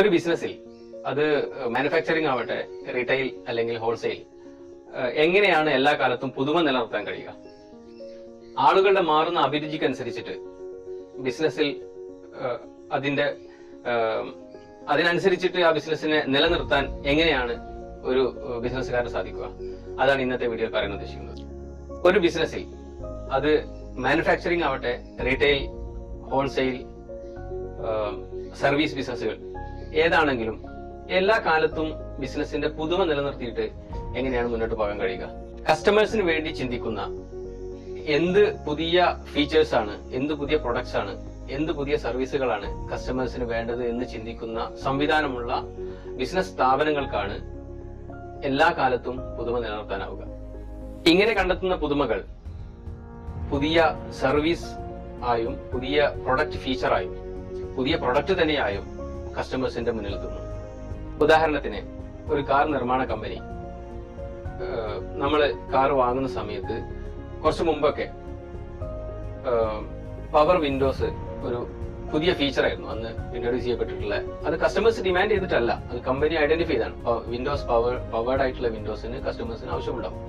ഒരു ബിസിനസ്സിൽ അത് മാനുഫാക്ചറിംഗ് ആവട്ടെ റീറ്റെയിൽ അല്ലെങ്കിൽ ഹോൾസെയിൽ എങ്ങനെയാണ് എല്ലാ കാലത്തും പുതുമ നിലനിർത്താൻ കഴിയുക? ആളുകളുടെ മാറുന്ന അഭിരുചിക്കനുസരിച്ചിട്ട് ബിസിനസ്സിൽ അതിന്റെ അതിനനുസരിച്ചിട്ട് ആ ബിസിനസ്സിനെ നിലനിർത്താൻ എങ്ങനെയാണ് ഒരു ബിസിനസ്സുകാരന് സാധിക്കുക? അതാണ് ഇന്നത്തെ വീഡിയോ പറയാൻ ഉദ്ദേശിക്കുന്നത്. ഒരു ബിസിനസ്സിൽ അത് മാനുഫാക്ചറിംഗ് ആവട്ടെ റീറ്റെയിൽ ഹോൾസെയിൽ സർവീസ് ബിസിനസ്സുകൾ ഏതാണെങ്കിലും എല്ലാ കാലത്തും ബിസിനസിന്റെ പുതുമ നിലനിർത്തിയിട്ട് എങ്ങനെയാണ് മുന്നോട്ട് പോകാൻ കഴിയുക? കസ്റ്റമേഴ്സിന് വേണ്ടി ചിന്തിക്കുന്ന എന്ത് പുതിയ ഫീച്ചേഴ്സ് ആണ് എന്ത് പുതിയ പ്രൊഡക്ട്സ് ആണ് എന്ത് പുതിയ സർവീസുകളാണ് കസ്റ്റമേഴ്സിന് വേണ്ടത് എന്ന് ചിന്തിക്കുന്ന സംവിധാനമുള്ള ബിസിനസ് സ്ഥാപനങ്ങൾക്കാണ് എല്ലാ കാലത്തും പുതുമ നിലനിർത്താനാവുക. ഇങ്ങനെ കണ്ടെത്തുന്ന പുതുമകൾ പുതിയ സർവീസ് ആയും പുതിയ പ്രൊഡക്റ്റ് ഫീച്ചറായും പുതിയ പ്രൊഡക്റ്റ് തന്നെയായും കസ്റ്റമേഴ്സിന്റെ മുന്നിലെത്തുന്നു ഉദാഹരണത്തിന് ഒരു കാർ നിർമ്മാണ കമ്പനി. നമ്മൾ കാർ വാങ്ങുന്ന സമയത്ത് കുറച്ച് മുമ്പൊക്കെ പവർ വിൻഡോസ് ഒരു പുതിയ ഫീച്ചർ ആയിരുന്നു അന്ന് ഇൻട്രൊഡ്യൂസ് ചെയ്യപ്പെട്ടിട്ടുള്ള. അത് കസ്റ്റമേഴ്സ് ഡിമാൻഡ് ചെയ്തിട്ടല്ല. അത് കമ്പനി ഐഡന്റിഫൈ ചെയ്താണ്. വിൻഡോസ് പവർ പവേർഡ് ആയിട്ടുള്ള വിൻഡോസിന് കസ്റ്റമേഴ്സിന് ആവശ്യമുണ്ടാവും.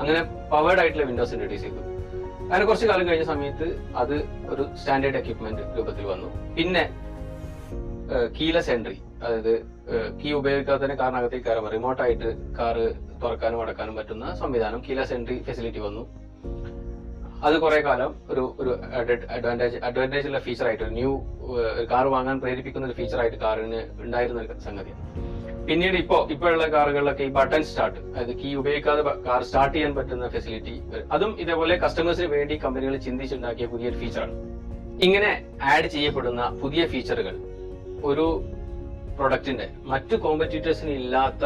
അങ്ങനെ പവേർഡ് ആയിട്ടുള്ള വിൻഡോസ് ഇൻട്രൊഡ്യൂസ് ചെയ്തു. അങ്ങനെ കുറച്ച് കാലം കഴിഞ്ഞ സമയത്ത് അത് ഒരു സ്റ്റാൻഡേർഡ് എക്യുപ്മെന്റ് രൂപത്തിൽ വന്നു. പിന്നെ കീലെസ് എൻട്രി അതായത് കീ ഉപയോഗിക്കാതെ തന്നെ കാറിനകത്തേക്ക് കയറാം റിമോട്ട് ആയിട്ട് കാറ് തുറക്കാനും അടക്കാനും പറ്റുന്ന സംവിധാനം കീലെസ് എൻട്രി ഫെസിലിറ്റി വന്നു. അത് കുറെ കാലം ഒരു ഒരു അഡ്വാന്റേജ് അഡ്വാന്റേജ് ഉള്ള ഫീച്ചർ ആയിട്ട് ഒരു ന്യൂ കാർ വാങ്ങാൻ പ്രേരിപ്പിക്കുന്ന ഒരു ഫീച്ചർ ആയിട്ട് കാറിന് ഉണ്ടായിരുന്ന ഒരു സംഗതിയാണ്. പിന്നീട് ഇപ്പോ ഇപ്പോഴുള്ള കാറുകളിലൊക്കെ ഈ ബട്ടൺ സ്റ്റാർട്ട് അതായത് കീ ഉപയോഗിക്കാതെ കാർ സ്റ്റാർട്ട് ചെയ്യാൻ പറ്റുന്ന ഫെസിലിറ്റി അതും ഇതേപോലെ കസ്റ്റമേഴ്സിന് വേണ്ടി കമ്പനികൾ ചിന്തിച്ചുണ്ടാക്കിയ പുതിയൊരു ഫീച്ചറാണ് ഇങ്ങനെ ആഡ് ചെയ്യപ്പെടുന്ന പുതിയ ഫീച്ചറുകൾ ഒരു പ്രൊഡക്റ്റിന്റെ മറ്റു കോമ്പറ്റീറ്റേഴ്സിന് ഇല്ലാത്ത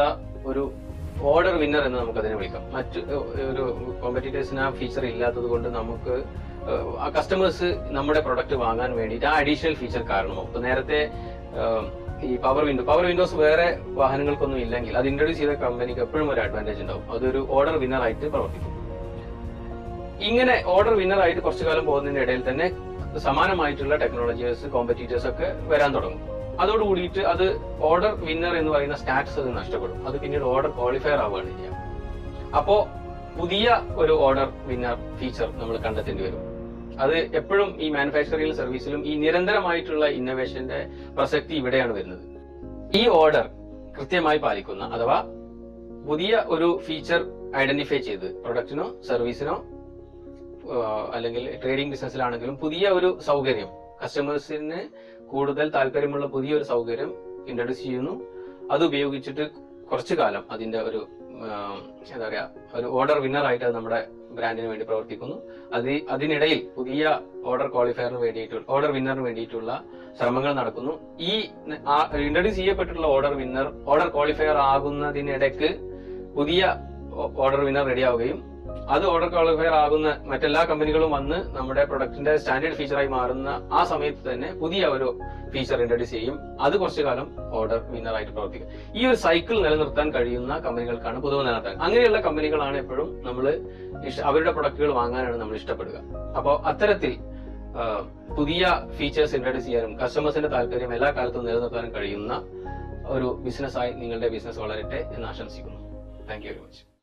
ഒരു ഓർഡർ വിന്നർ എന്ന് നമുക്ക് അതിനെ വിളിക്കാം. മറ്റു ഒരു കോമ്പറ്റീറ്റേഴ്സിന് ആ ഫീച്ചർ ഇല്ലാത്തത് കൊണ്ട് നമുക്ക് ആ കസ്റ്റമേഴ്സ് നമ്മുടെ പ്രൊഡക്റ്റ് വാങ്ങാൻ വേണ്ടിയിട്ട് ആ അഡീഷണൽ ഫീച്ചർ കാരണമാവും ഇപ്പൊ നേരത്തെ ഈ പവർ വിൻഡോ പവർ വിൻഡോസ് വേറെ വാഹനങ്ങൾക്കൊന്നും ഇല്ലെങ്കിൽ അത് ഇൻട്രൊഡ്യൂസ് ചെയ്ത കമ്പനിക്ക് എപ്പോഴും ഒരു അഡ്വാന്റേജ് ഉണ്ടാവും. അതൊരു ഓർഡർ വിന്നർ ആയിട്ട് പ്രവർത്തിക്കും. ഇങ്ങനെ ഓർഡർ വിന്നർ ആയിട്ട് കുറച്ചു കാലം പോകുന്നതിന്റെ ഇടയിൽ തന്നെ സമാനമായിട്ടുള്ള ടെക്നോളജീസ് കോമ്പറ്റീറ്റേഴ്സ് ഒക്കെ വരാൻ തുടങ്ങും. അതോട് കൂടിയിട്ട് അത് ഓർഡർ വിന്നർ എന്ന് പറയുന്ന സ്റ്റാറ്റസ് അത് നഷ്ടപ്പെടും. അത് പിന്നീട് ഓർഡർ ക്വാളിഫയർ ആവുകയാണ് ചെയ്യുക. അപ്പോ പുതിയ ഒരു ഓർഡർ വിന്നർ ഫീച്ചർ നമ്മൾ കണ്ടെത്തേണ്ടി വരും. അത് എപ്പോഴും ഈ മാനുഫാക്ചറിംഗ് സർവീസിലും ഈ നിരന്തരമായിട്ടുള്ള ഇന്നോവേഷന്റെ പ്രസക്തി ഇവിടെയാണ് വരുന്നത്. ഈ ഓർഡർ കൃത്യമായി പാലിക്കുന്ന അഥവാ പുതിയ ഒരു ഫീച്ചർ ഐഡന്റിഫൈ ചെയ്ത് പ്രൊഡക്റ്റിനോ സർവീസിനോ അല്ലെങ്കിൽ ട്രേഡിംഗ് ബിസിനസ്സിലാണെങ്കിലും പുതിയ ഒരു സൗകര്യം കസ്റ്റമേഴ്സിന് കൂടുതൽ താല്പര്യമുള്ള പുതിയൊരു സൗകര്യം ഇൻട്രൊഡ്യൂസ് ചെയ്യുന്നു. അത് ഉപയോഗിച്ചിട്ട് കുറച്ചു കാലം അതിന്റെ ഒരു എന്താ പറയാ ഒരു ഓർഡർ വിന്നർ ആയിട്ട് നമ്മുടെ ബ്രാൻഡിന് വേണ്ടി പ്രവർത്തിക്കുന്നു. അത് അതിനിടയിൽ പുതിയ ഓർഡർ ക്വാളിഫയറിന് വേണ്ടിയിട്ടുള്ള ഓർഡർ വിന്നറിന് വേണ്ടിയിട്ടുള്ള ശ്രമങ്ങൾ നടക്കുന്നു. ഈ ഇൻട്രൊഡ്യൂസ് ചെയ്യപ്പെട്ടിട്ടുള്ള ഓർഡർ വിന്നർ ഓർഡർ ക്വാളിഫയർ ആകുന്നതിനിടയ്ക്ക് പുതിയ ഓർഡർ വിന്നർ റെഡി ആവുകയും അത് ഓർഡർ ക്വാളിഫയർ ആകുന്ന മറ്റെല്ലാ കമ്പനികളും വന്ന് നമ്മുടെ പ്രൊഡക്റ്റിന്റെ സ്റ്റാൻഡേർഡ് ഫീച്ചറായി മാറുന്ന ആ സമയത്ത് തന്നെ പുതിയ ഒരു ഫീച്ചർ ഇൻട്രൊഡ്യൂസ് ചെയ്യും. അത് കുറച്ചു കാലം ഓർഡർ വിന്നർ ആയിട്ട് പ്രവർത്തിക്കും. ഈ ഒരു സൈക്കിൾ നിലനിർത്താൻ കഴിയുന്ന കമ്പനികൾക്കാണ് പുതുമ നിലനിർത്താൻ. അങ്ങനെയുള്ള കമ്പനികളാണ് എപ്പോഴും നമ്മൾ അവരുടെ പ്രൊഡക്റ്റുകൾ വാങ്ങാനാണ് നമ്മൾ ഇഷ്ടപ്പെടുക. അപ്പോൾ അത്തരത്തിൽ പുതിയ ഫീച്ചേഴ്സ് ഇൻട്രൊഡ്യൂസ് ചെയ്യാനും കസ്റ്റമേഴ്സിന്റെ താല്പര്യം എല്ലാ കാലത്തും നിലനിർത്താനും കഴിയുന്ന ഒരു ബിസിനസ്സായി നിങ്ങളുടെ ബിസിനസ് വളരട്ടെ എന്ന് ആശംസിക്കുന്നു. Thank you very much